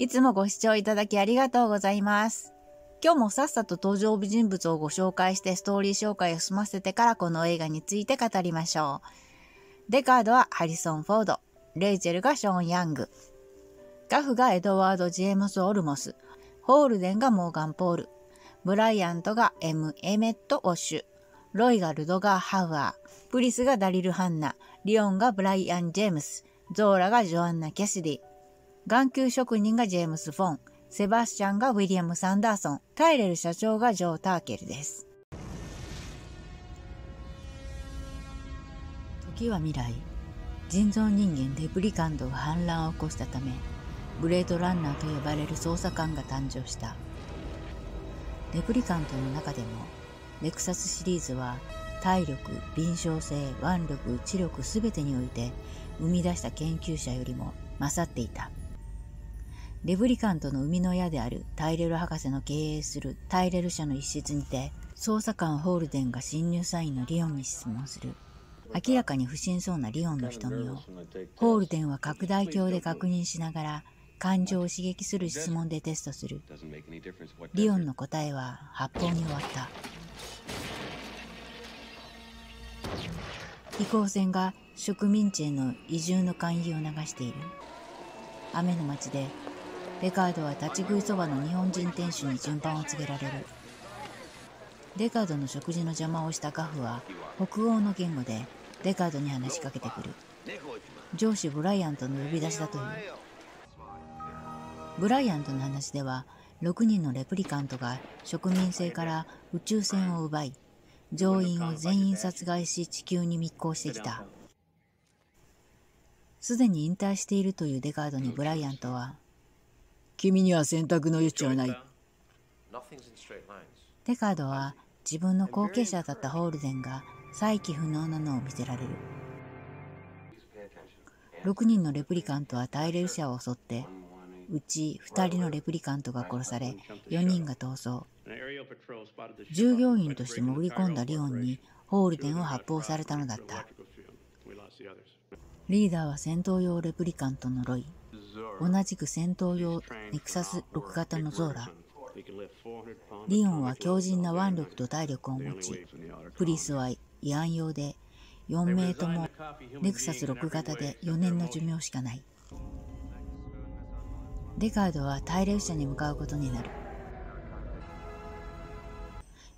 いつもご視聴いただきありがとうございます。今日もさっさと登場人物をご紹介してストーリー紹介を済ませてからこの映画について語りましょう。デカードはハリソン・フォード、レイチェルがショーン・ヤング、ガフがエドワード・ジェームス・オルモス、ホールデンがモーガン・ポール、ブライアントがエム・エメット・オッシュ、ロイがルドガー・ハウアー、プリスがダリル・ハンナ、リオンがブライアン・ジェームス、ゾーラがジョアンナ・キャシディ、眼球職人がジェームス・フォン、セバスチャンがウィリアム・サンダーソン、タイレル社長がジョー・ターケルです。時は未来、人造人間レプリカンドが反乱を起こしたため、ブレードランナーと呼ばれる捜査官が誕生した。レプリカントの中でも、レクサスシリーズは体力、敏捷性、腕力、知力すべてにおいて生み出した研究者よりも勝っていた。レブリカントの生みの親であるタイレル博士の経営するタイレル社の一室にて、捜査官ホールデンが侵入サインのリオンに質問する。明らかに不審そうなリオンの瞳を、ホールデンは拡大鏡で確認しながら、感情を刺激する質問でテストする。リオンの答えは発砲に終わった。飛行船が植民地への移住の勧誘を流している。雨の街でデカードは立ち食いそばの日本人店主に順番を告げられる。デカードの食事の邪魔をしたガフは北欧の言語でデカードに話しかけてくる。上司ブライアントの呼び出しだという。ブライアントの話では6人のレプリカントが植民性から宇宙船を奪い乗員を全員殺害し地球に密航してきた。すでに引退しているというデカードにブライアントは君には選択の余地はない。デカードは自分の後継者だったホールデンが再起不能なのを見せられる。6人のレプリカントはタイレル社を襲って、うち2人のレプリカントが殺され、4人が逃走。従業員として潜り込んだリオンにホールデンを発砲されたのだった。リーダーは戦闘用レプリカントのロイ。同じく戦闘用ネクサス6型のゾーラ。リオンは強靭な腕力と体力を持ち、プリスは慰安用で、4名ともネクサス6型で4年の寿命しかない。デカードは大レ車に向かうことになる。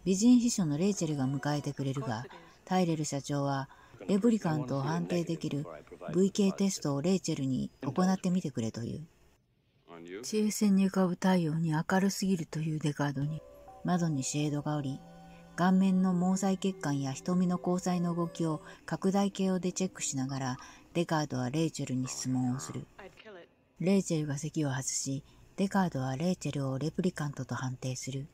美人秘書のレイチェルが迎えてくれるが、タイレル社長はレプリカントを判定できる VK テストをレイチェルに行ってみてくれという。地平線に浮かぶ太陽に明るすぎるというデカードに窓にシェードがおり、顔面の毛細血管や瞳の交際の動きを拡大鏡でチェックしながらデカードはレイチェルに質問をする。レイチェルが席を外し、デカードはレイチェルをレプリカントと判定する。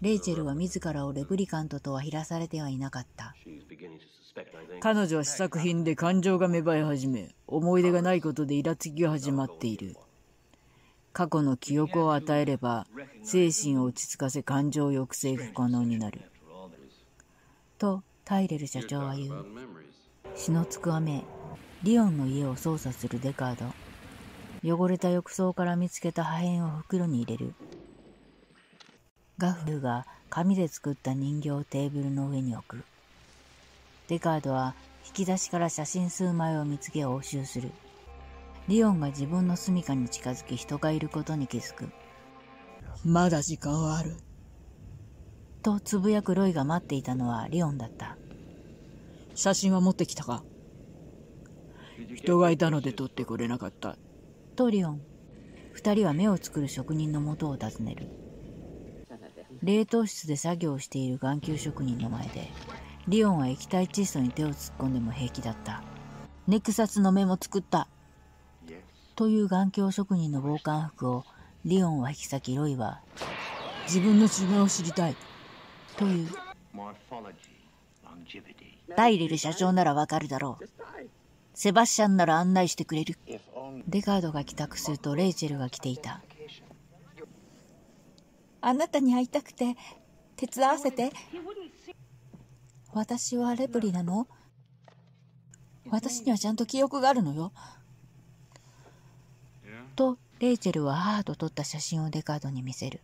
レイチェルは自らをレプリカントとは知らされてはいなかった。彼女は試作品で感情が芽生え始め、思い出がないことでイラつきが始まっている。過去の記憶を与えれば、精神を落ち着かせ感情を抑制が可能になる。と、タイレル社長は言う。血のつく雨、リオンの家を捜査するデカード。汚れた浴槽から見つけた破片を袋に入れる。ガフルが紙で作った人形をテーブルの上に置く。デカードは引き出しから写真数枚を見つけ押収する。リオンが自分の住処に近づき人がいることに気づく。まだ時間はある。とつぶやくロイが待っていたのはリオンだった。写真は持ってきたか？人がいたので撮ってくれなかった。とリオン。二人は目を作る職人のもとを訪ねる。冷凍室で作業をしている眼球職人の前で、リオンは液体窒素に手を突っ込んでも平気だった。ネクサスの目も作った。という眼鏡職人の防寒服をリオンは引き裂きロイは自分の寿命を知りたい。という。タイレル社長ならわかるだろう。セバスチャンなら案内してくれる。デカードが帰宅するとレイチェルが来ていた。あなたに会いたくて手伝わせて。私はレプリなの？私にはちゃんと記憶があるのよ。と、レイチェルは母と撮った写真をデカードに見せる。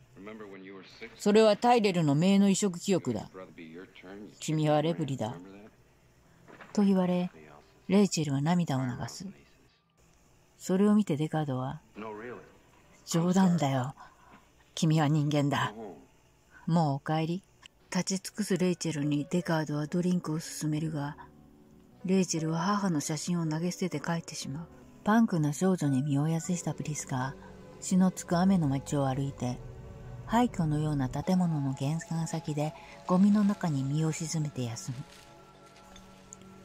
それはタイレルの命の移植記憶だ。君はレブリだ。と言われ、レイチェルは涙を流す。それを見てデカードは、冗談だよ。君は人間だ。もうお帰り。立ち尽くすレイチェルにデカードはドリンクを勧めるが、レイチェルは母の写真を投げ捨てて帰ってしまう。パンクな少女に身をやせしたプリスが、血のつく雨の街を歩いて、廃墟のような建物の玄関先でゴミの中に身を沈めて休む。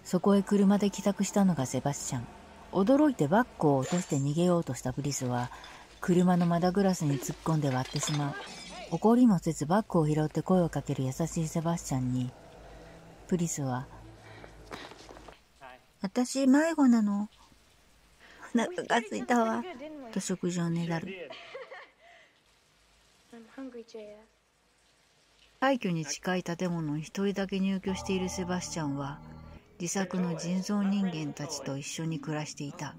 そこへ車で帰宅したのがセバスチャン。驚いてバッグを落として逃げようとしたプリスは、車の窓グラスに突っ込んで割ってしまう。怒りもせずバッグを拾って声をかける優しいセバスチャンに、プリスは、私迷子なの。お腹が空いたわ。と食事をねだる。廃墟に近い建物に一人だけ入居しているセバスチャンは、自作の人造人間たちと一緒に暮らしていた。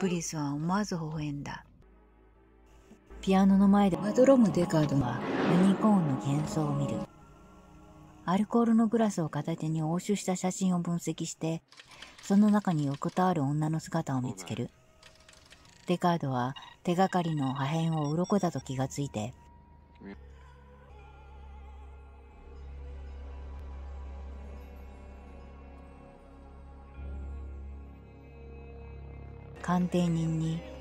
プリスは思わず微笑んだ。ピアノの前でまどろむデカードはユニコーンの幻想を見る。アルコールのグラスを片手に押収した写真を分析して、その中に横たわる女の姿を見つける。デカードは手がかりの破片を鱗だと気がついて、鑑定人に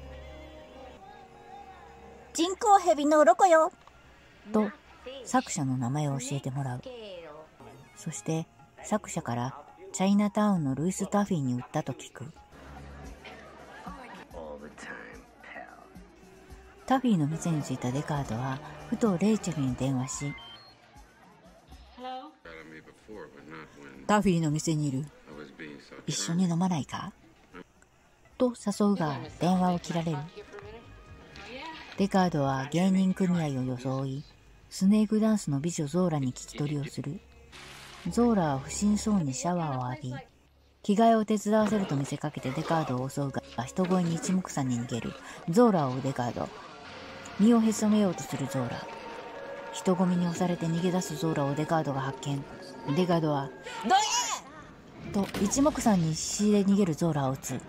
人工蛇の鱗よと作者の名前を教えてもらう。そして作者からチャイナタウンのルイス・タフィーに売ったと聞く。タフィーの店に着いたデカードはふとレイチェルに電話しタフィーの店にいる一緒に飲まないか？と誘うが電話を切られるデカードは芸人組合を装い、スネークダンスの美女ゾーラに聞き取りをする。ゾーラは不審そうにシャワーを浴び、着替えを手伝わせると見せかけてデカードを襲うが、人声に一目散に逃げる。ゾーラを追うデカード。身を潜めようとするゾーラ。人混みに押されて逃げ出すゾーラをデカードが発見。デカードは、どえと一目散に必死で逃げるゾーラを撃つ。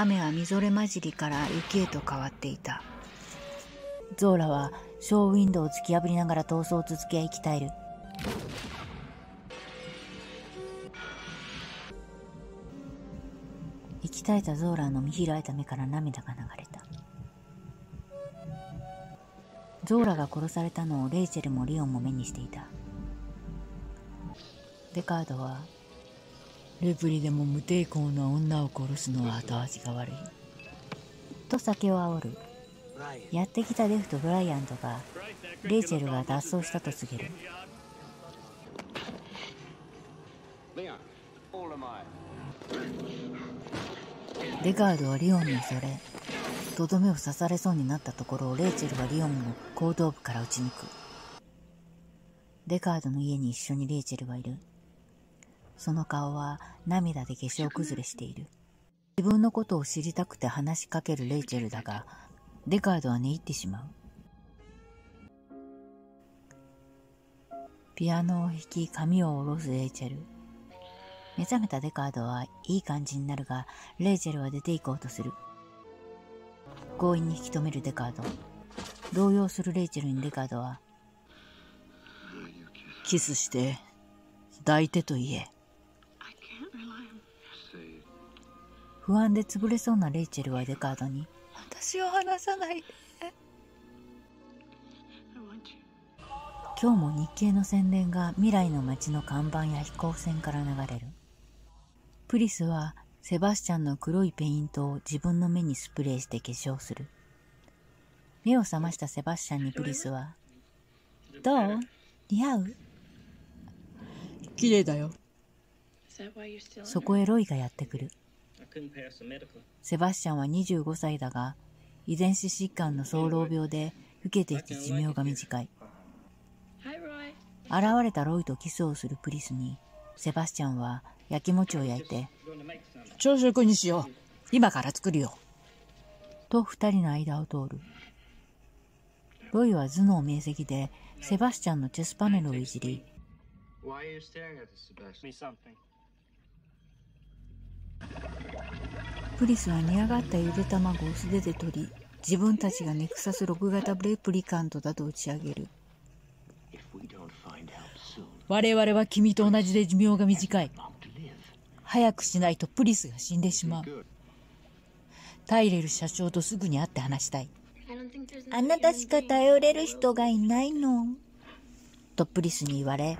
雨はみぞれ混じりから雪へと変わっていた。ゾーラはショーウィンドウを突き破りながら逃走を続け息絶える。息絶えたゾーラの見開いた目から涙が流れた。ゾーラが殺されたのをレイチェルもリオンも目にしていた。デカードはレプリでも無抵抗な女を殺すのは後味が悪い。と酒を煽る。やってきたデフとブライアントが、レイチェルが脱走したと告げる。デガードはリオンに恐れ、とどめを刺されそうになったところをレイチェルはリオンの後頭部から撃ち抜く。デカードの家に一緒にレイチェルはいる。その顔は涙で化粧崩れしている。自分のことを知りたくて話しかけるレイチェルだが、デカードは寝入ってしまう。ピアノを弾き髪を下ろすレイチェル。目覚めたデカードはいい感じになるが、レイチェルは出て行こうとする。強引に引き止めるデカード。動揺するレイチェルにデカードは、キスして、抱いてと言え。不安で潰れそうなレイチェルはデカードに、私を離さないで。今日も日系の宣伝が未来の街の看板や飛行船から流れる。プリスはセバスチャンの黒いペイントを自分の目にスプレーして化粧する。目を覚ましたセバスチャンにプリスは、どう？似合う？綺麗だよ。そこへロイがやってくる。セバスチャンは25歳だが、遺伝子疾患の早漏病で老けていて寿命が短い。現れたロイとキスをするプリスに、セバスチャンは焼き餅を焼いて朝食にしよう。今から作るよ。と二人の間を通る。ロイは頭脳明晰でセバスチャンのチェスパネルをいじりプリスは煮上がったゆで卵を素手で取り自分たちがネクサス6型ブレプリカントだと打ち上げる。我々は君と同じで寿命が短い。早くしないとプリスが死んでしまう。タイレル社長とすぐに会って話したい。あなたしか頼れる人がいないの。とプリスに言われ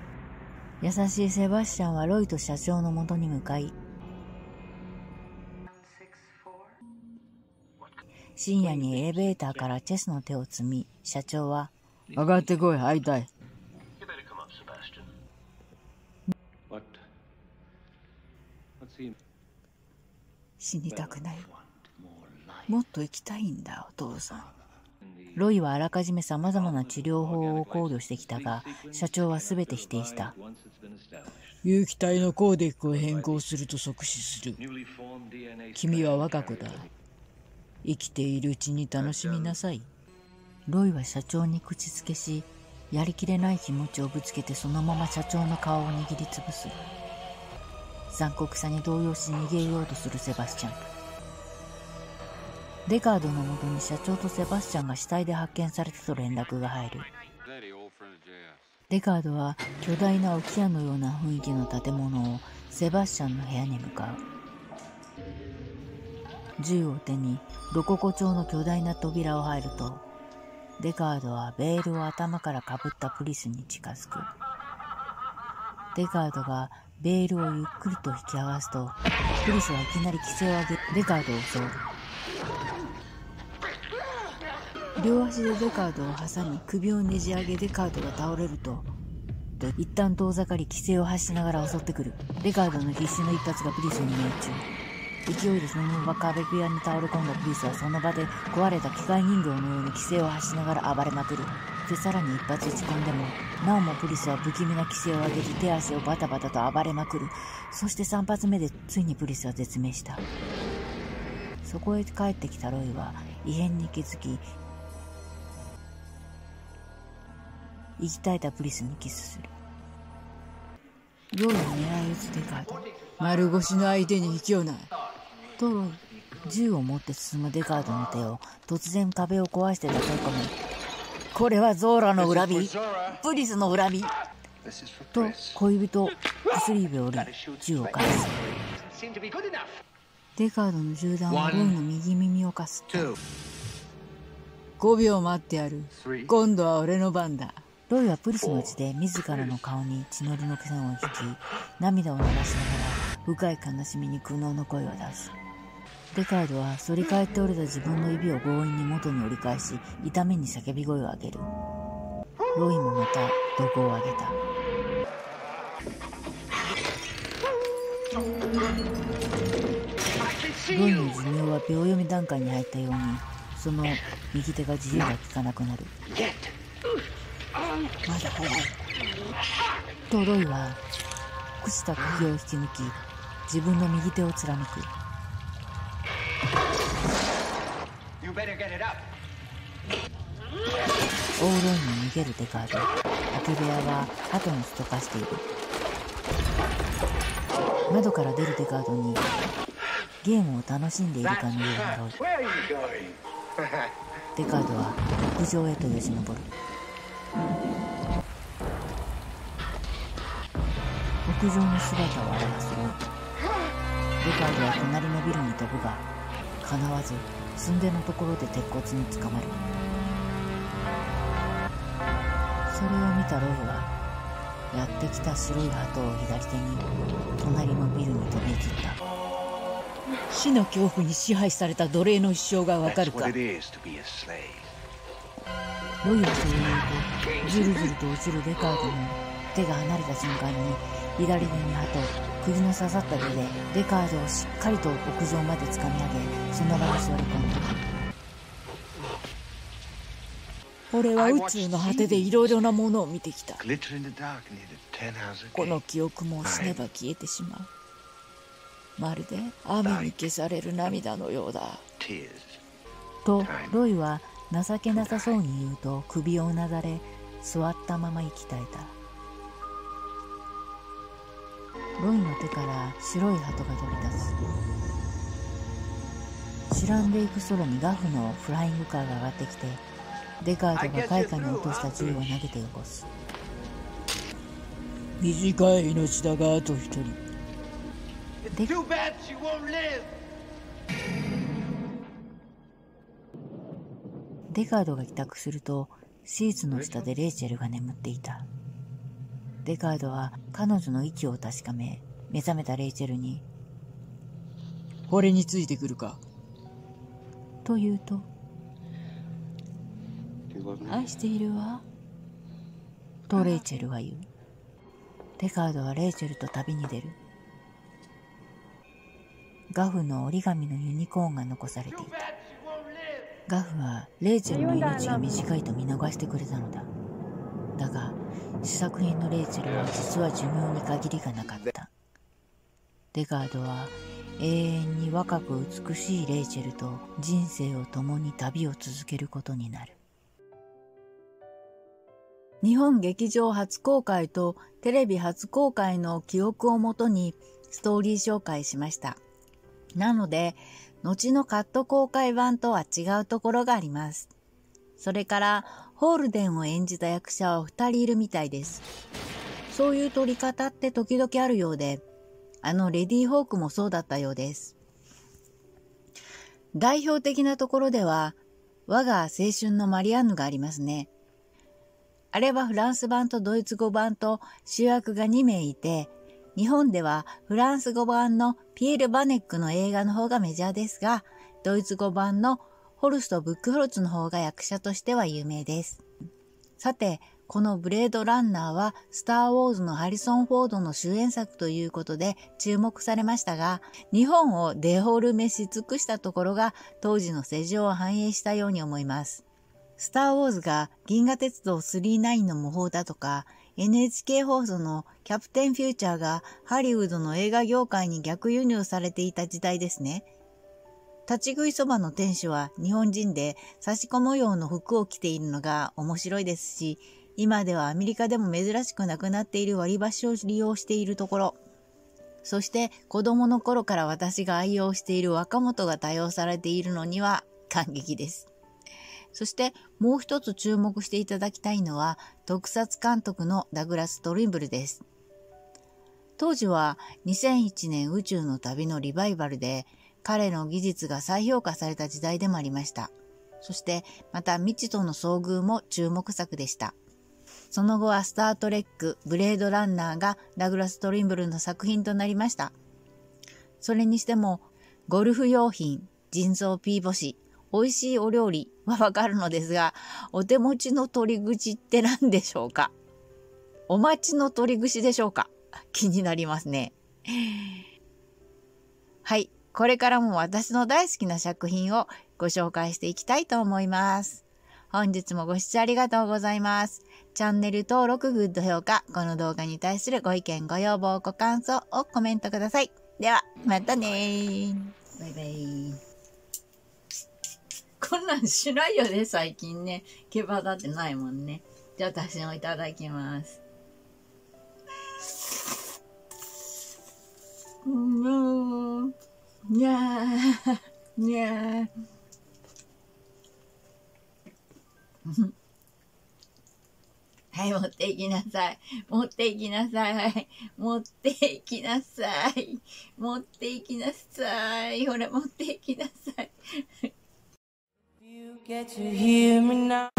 優しいセバスチャンはロイと社長のもとに向かい深夜にエレベーターからチェスの手を摘み社長は上がってこい会いたい。死にたくない。もっと生きたいんだお父さん。ロイはあらかじめ様々な治療法を考慮してきたが社長は全て否定した。有機体のコーデックを変更すると即死する。君は若子だ生きているうちに楽しみなさい。ロイは社長に口づけしやりきれない気持ちをぶつけてそのまま社長の顔を握りつぶす。残酷さに動揺し逃げようとするセバスチャン。デカードのもとに社長とセバスチャンが死体で発見されたと連絡が入る。デカードは巨大な置き屋のような雰囲気の建物をセバスチャンの部屋に向かう。銃を手にロココ調の巨大な扉を入るとデカードはベールを頭からかぶったプリスに近づく。デカードがベールをゆっくりと引き剥がすとプリスはいきなり規制を上げデカードを襲う。両足でデカードを挟み首をねじ上げデカードが倒れると一旦遠ざかり規制を発しながら襲ってくる。デカードの必死の一発がプリスに命中。勢いでそのまま壁部屋に倒れ込んだプリスはその場で壊れた機械人形のように規制を発しながら暴れまくる。でさらに一発打ち込んでもなおもプリスは不気味な規制を上げて手足をバタバタと暴れまくる。そして3発目でついにプリスは絶命した。そこへ帰ってきたロイは異変に気づき息絶えたプリスにキスする。ロイを狙い撃つデカード丸腰の相手に卑怯なと銃を持って進むデカードの手を突然壁を壊して叩き込むこれはゾーラの恨み？プリスの恨み？と恋人薬指を折り銃を返す。デカードの銃弾はロイの右耳をかすった5秒待ってやる。今度は俺の番だ。ロイはプリスの血で自らの顔に血のりの線を引き涙を流しながら深い悲しみに苦悩の声を出す。デカードは反り返って折れた自分の指を強引に元に折り返し痛みに叫び声を上げる。ロイもまた怒号を上げた。ロイの寿命は秒読み段階に入ったようにその右手が自由が利かなくなる。まだ早いとロイは朽ちた釘を引き抜き自分の右手を貫く。オーロインに逃げるデカード空き部屋は後にすとかしている。窓から出るデカードにゲームを楽しんでいるかのようなロイデカードは屋上へとよじ登る。屋上の姿を現すロイデカードは隣のビルに飛ぶがかなわず寸んでのところで鉄骨につかまる。それを見たロイはやってきた白い鳩を左手に隣のビルに飛び移った。死の恐怖に支配された奴隷の一生がわかるか。ロイはそれを言うとずるずると落ちるデカードの手が離れた瞬間に左手に鳩釘の刺さった手でデカードをしっかりと屋上まで掴み上げその場に座り込んだ。俺は宇宙の果てでいろいろなものを見てきた。この記憶も死ねば消えてしまう。まるで雨に消される涙のようだ。とロイは情けなさそうに言うと首をうなだれ座ったまま息絶えたロイの手から白い鳩が飛び立つ。白んでいく空にガフのフライングカーが上がってきてデカードが開花に落とした銃を投げてよこす。短い命だがあと一人。でデカードが帰宅するとシーツの下でレイチェルが眠っていたデカードは彼女の息を確かめ目覚めたレイチェルに「俺についてくるか?」と言うと「愛しているわ」とレイチェルは言う。デカードはレイチェルと旅に出る。ガフの折り紙のユニコーンが残されていた。ガフはレイチェルの命が短いと見逃してくれたのだ。だが試作品のレイチェルは実は寿命に限りがなかったデガードは永遠に若く美しいレイチェルと人生を共に旅を続けることになる日本劇場初公開とテレビ初公開の記憶をもとにストーリー紹介しました。なので、後のカット公開版とは違うところがあります。それから、ホールデンを演じた役者は二人いるみたいです。そういう撮り方って時々あるようで、あのレディーホークもそうだったようです。代表的なところでは、我が青春のマリアンヌがありますね。あれはフランス版とドイツ語版と主役が2名いて、日本ではフランス語版のピエール・バネックの映画の方がメジャーですが、ドイツ語版のホルスト・ブックフロツの方が役者としては有名です。さて、このブレードランナーはスター・ウォーズのハリソン・フォードの主演作ということで注目されましたが、日本をデフォルメし尽くしたところが当時の世情を反映したように思います。スター・ウォーズが銀河鉄道39の模倣だとか、NHK 放送のキャプテンフューチャーがハリウッドの映画業界に逆輸入されていた時代ですね。立ち食いそばの店主は日本人で差し子模様の服を着ているのが面白いですし、今ではアメリカでも珍しくなくなっている割り箸を利用しているところ。そして子供の頃から私が愛用している若元が多用されているのには感激です。そしてもう一つ注目していただきたいのは特撮監督のダグラス・トリンブルです。当時は2001年宇宙の旅のリバイバルで彼の技術が再評価された時代でもありました。そしてまた未知との遭遇も注目作でした。その後はスタートレック、ブレードランナーがダグラス・トリンブルの作品となりました。それにしても、ゴルフ用品、人造ピーボシ、美味しいお料理はわかるのですが、お手持ちの取り口って何でしょうか？お待ちの取り口でしょうか？気になりますね。はい。これからも私の大好きな作品をご紹介していきたいと思います。本日もご視聴ありがとうございます。チャンネル登録、グッド評価、この動画に対するご意見、ご要望、ご感想をコメントください。では、またねバイバイ。こんなんしないよね、最近ね。毛羽立ってないもんね。じゃあ私もいただきます。うん、にゃー、にゃー。はい、持っていきなさい。持っていきなさい。持っていきなさい。持っていきなさい。ほら、持っていきなさい。get to hear me now.